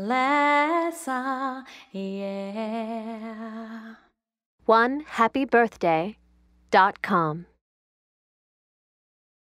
Lessa, yeah. One happy birthday dot com.